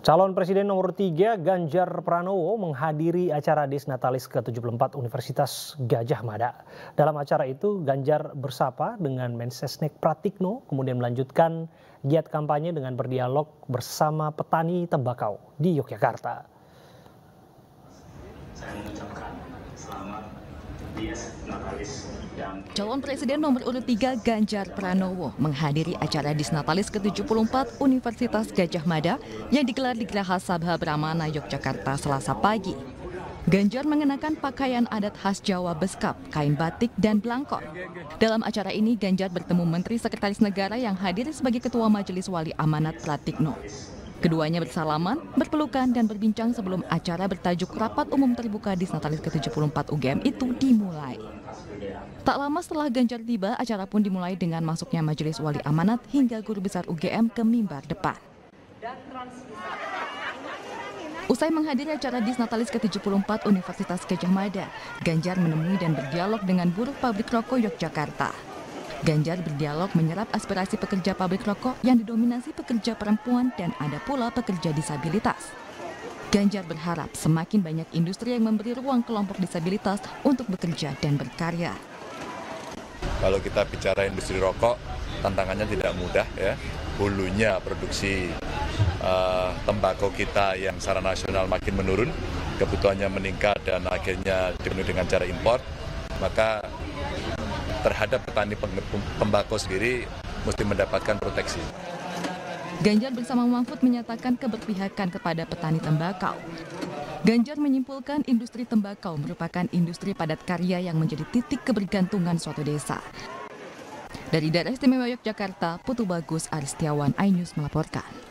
Calon Presiden nomor 3 Ganjar Pranowo menghadiri acara Desnatalis ke-74 Universitas Gajah Mada. Dalam acara itu Ganjar bersapa dengan Mensesnek Pratikno kemudian melanjutkan giat kampanye dengan berdialog bersama petani tembakau di Yogyakarta. Saya mengucapkan selamat Calon Presiden nomor urut 3 Ganjar Pranowo menghadiri acara Disnatalis ke-74 Universitas Gajah Mada yang digelar di Geraha Sabha Brahmana, Yogyakarta selasa pagi. Ganjar mengenakan pakaian adat khas Jawa Beskap, kain batik, dan belangkon. Dalam acara ini, Ganjar bertemu Menteri Sekretaris Negara yang hadir sebagai Ketua Majelis Wali Amanat Pratikno. Keduanya bersalaman, berpelukan, dan berbincang sebelum acara bertajuk Rapat Umum Terbuka Disnatalis ke-74 UGM itu dimulai. Tak lama setelah Ganjar tiba, acara pun dimulai dengan masuknya Majelis Wali Amanat hingga guru besar UGM ke mimbar depan. Usai menghadiri acara Disnatalis ke-74 Universitas Gajah Mada, Ganjar menemui dan berdialog dengan buruh pabrik rokok Yogyakarta. Ganjar berdialog menyerap aspirasi pekerja pabrik rokok yang didominasi pekerja perempuan dan ada pula pekerja disabilitas. Ganjar berharap semakin banyak industri yang memberi ruang kelompok disabilitas untuk bekerja dan berkarya. Kalau kita bicara industri rokok, tantangannya tidak mudah ya. Hulunya produksi uh, tembakau kita yang secara nasional makin menurun, kebutuhannya meningkat dan akhirnya dipenuhi dengan cara impor, maka terhadap petani tembakau sendiri mesti mendapatkan proteksi. Ganjar bersama Mahfud menyatakan keberpihakan kepada petani tembakau. Ganjar menyimpulkan industri tembakau merupakan industri padat karya yang menjadi titik kebergantungan suatu desa. Dari daerah istimewa Yogyakarta, Putu Bagus Aristiawan, iNews melaporkan.